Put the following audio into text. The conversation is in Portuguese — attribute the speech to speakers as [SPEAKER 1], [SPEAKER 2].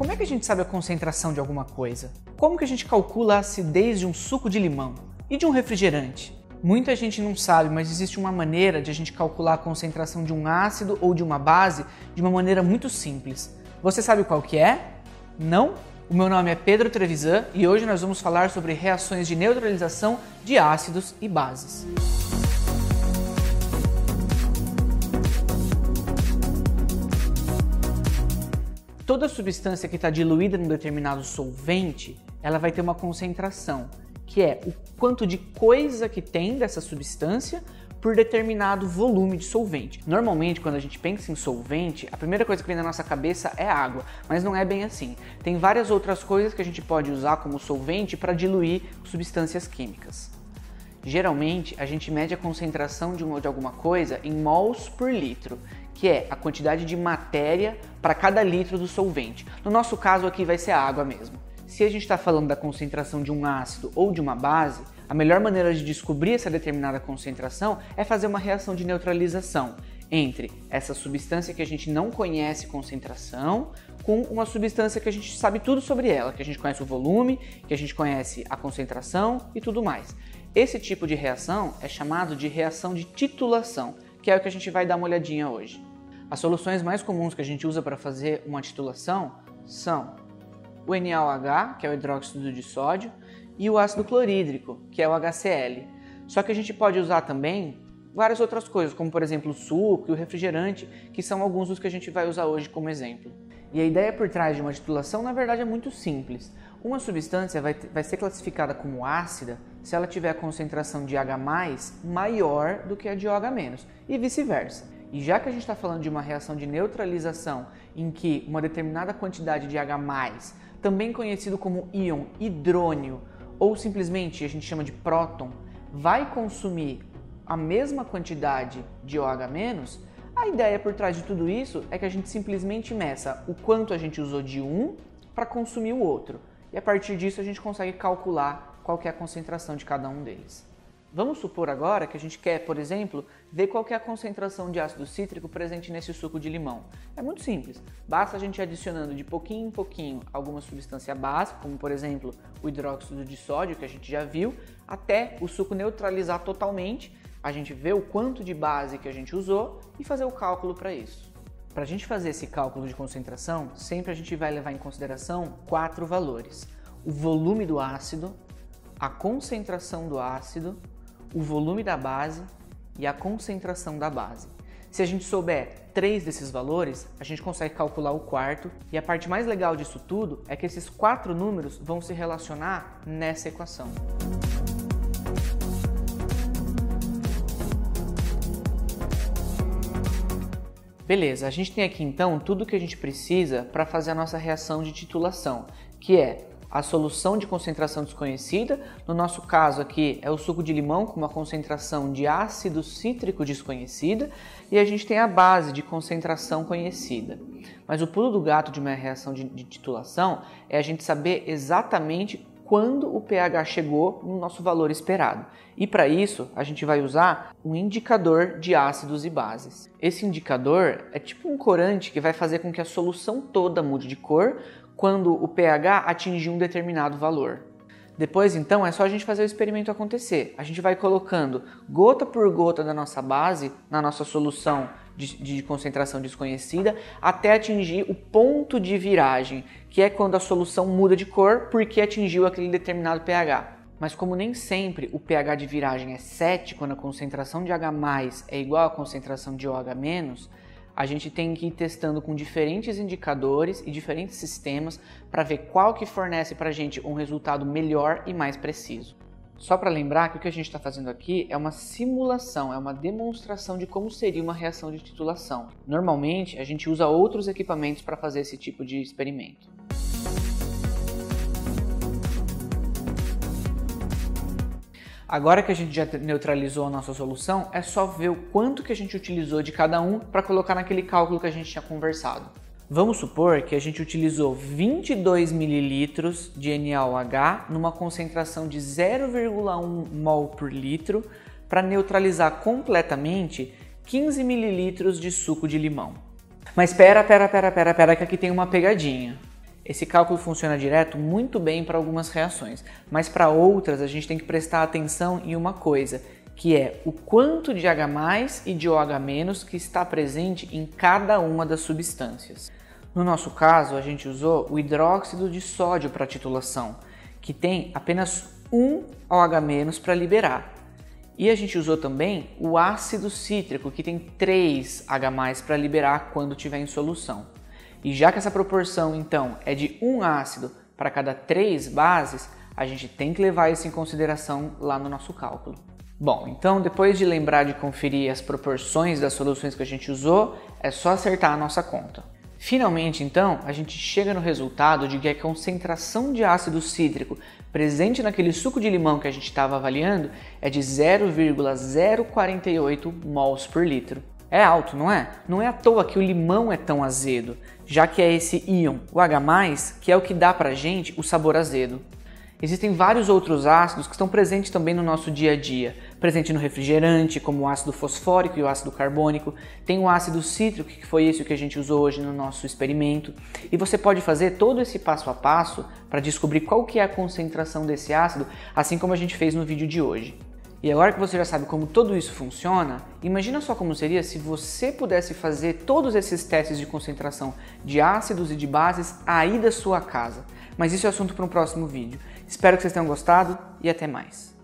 [SPEAKER 1] Como é que a gente sabe a concentração de alguma coisa? Como que a gente calcula a acidez de um suco de limão e de um refrigerante? Muita gente não sabe, mas existe uma maneira de a gente calcular a concentração de um ácido ou de uma base de uma maneira muito simples. Você sabe qual que é? Não? O meu nome é Pedro Trevisan e hoje nós vamos falar sobre reações de neutralização de ácidos e bases. Toda substância que está diluída num determinado solvente, ela vai ter uma concentração, que é o quanto de coisa que tem dessa substância por determinado volume de solvente. Normalmente, quando a gente pensa em solvente, a primeira coisa que vem na nossa cabeça é água, mas não é bem assim. Tem várias outras coisas que a gente pode usar como solvente para diluir substâncias químicas. Geralmente, a gente mede a concentração de, uma, de alguma coisa em mols por litro, que é a quantidade de matéria para cada litro do solvente. No nosso caso aqui vai ser a água mesmo. Se a gente está falando da concentração de um ácido ou de uma base, a melhor maneira de descobrir essa determinada concentração é fazer uma reação de neutralização entre essa substância que a gente não conhece concentração com uma substância que a gente sabe tudo sobre ela, que a gente conhece o volume, que a gente conhece a concentração e tudo mais. Esse tipo de reação é chamado de reação de titulação, que é o que a gente vai dar uma olhadinha hoje. As soluções mais comuns que a gente usa para fazer uma titulação são o NaOH, que é o hidróxido de sódio, e o ácido clorídrico, que é o HCl. Só que a gente pode usar também várias outras coisas, como por exemplo o suco e o refrigerante, que são alguns dos que a gente vai usar hoje como exemplo. E a ideia por trás de uma titulação, na verdade, é muito simples. Uma substância vai, vai ser classificada como ácida se ela tiver a concentração de H maior do que a de OH e vice-versa. E já que a gente está falando de uma reação de neutralização em que uma determinada quantidade de H, também conhecido como íon hidrônio, ou simplesmente a gente chama de próton, vai consumir a mesma quantidade de OH-, a ideia por trás de tudo isso é que a gente simplesmente meça o quanto a gente usou de um para consumir o outro. E a partir disso a gente consegue calcular qual é a concentração de cada um deles. Vamos supor agora que a gente quer, por exemplo, ver qual é a concentração de ácido cítrico presente nesse suco de limão. É muito simples, basta a gente ir adicionando de pouquinho em pouquinho alguma substância básica, como por exemplo o hidróxido de sódio, que a gente já viu, até o suco neutralizar totalmente a gente vê o quanto de base que a gente usou e fazer o cálculo para isso. Para a gente fazer esse cálculo de concentração, sempre a gente vai levar em consideração quatro valores: o volume do ácido, a concentração do ácido, o volume da base e a concentração da base. Se a gente souber três desses valores, a gente consegue calcular o quarto, e a parte mais legal disso tudo é que esses quatro números vão se relacionar nessa equação. Beleza, a gente tem aqui então tudo que a gente precisa para fazer a nossa reação de titulação, que é a solução de concentração desconhecida, no nosso caso aqui é o suco de limão com uma concentração de ácido cítrico desconhecida, e a gente tem a base de concentração conhecida. Mas o pulo do gato de uma reação de, de titulação é a gente saber exatamente quando o pH chegou no nosso valor esperado. E para isso, a gente vai usar um indicador de ácidos e bases. Esse indicador é tipo um corante que vai fazer com que a solução toda mude de cor quando o pH atingir um determinado valor. Depois, então, é só a gente fazer o experimento acontecer. A gente vai colocando gota por gota da nossa base na nossa solução de, de, concentração desconhecida até atingir o ponto de viragem, que é quando a solução muda de cor porque atingiu aquele determinado pH. Mas como nem sempre o pH de viragem é 7, quando a concentração de H+, é igual à concentração de OH-, a gente tem que ir testando com diferentes indicadores e diferentes sistemas para ver qual que fornece para a gente um resultado melhor e mais preciso. Só para lembrar que o que a gente está fazendo aqui é uma simulação, é uma demonstração de como seria uma reação de titulação. Normalmente, a gente usa outros equipamentos para fazer esse tipo de experimento. Agora que a gente já neutralizou a nossa solução, é só ver o quanto que a gente utilizou de cada um para colocar naquele cálculo que a gente tinha conversado. Vamos supor que a gente utilizou 22 ml de NaOH numa concentração de 0,1 mol por litro para neutralizar completamente 15 ml de suco de limão. Mas espera, espera, espera, espera, espera que aqui tem uma pegadinha. Esse cálculo funciona direto muito bem para algumas reações, mas para outras a gente tem que prestar atenção em uma coisa, que é o quanto de H+ e de OH- que está presente em cada uma das substâncias. No nosso caso, a gente usou o hidróxido de sódio para titulação, que tem apenas um OH- para liberar. E a gente usou também o ácido cítrico, que tem 3 H+ para liberar quando tiver em solução. E já que essa proporção, então, é de um ácido para cada três bases, a gente tem que levar isso em consideração lá no nosso cálculo. Bom, então depois de lembrar de conferir as proporções das soluções que a gente usou, é só acertar a nossa conta. Finalmente, então, a gente chega no resultado de que a concentração de ácido cítrico presente naquele suco de limão que a gente estava avaliando é de 0,048 mols por litro. É alto, não é? Não é à toa que o limão é tão azedo, já que é esse íon, o H+, que é o que dá pra gente o sabor azedo. Existem vários outros ácidos que estão presentes também no nosso dia a dia. Presente no refrigerante, como o ácido fosfórico e o ácido carbônico. Tem o ácido cítrico, que foi esse que a gente usou hoje no nosso experimento. E você pode fazer todo esse passo a passo para descobrir qual que é a concentração desse ácido, assim como a gente fez no vídeo de hoje. E agora que você já sabe como tudo isso funciona, imagina só como seria se você pudesse fazer todos esses testes de concentração de ácidos e de bases aí da sua casa. Mas isso é assunto para um próximo vídeo. Espero que vocês tenham gostado e até mais.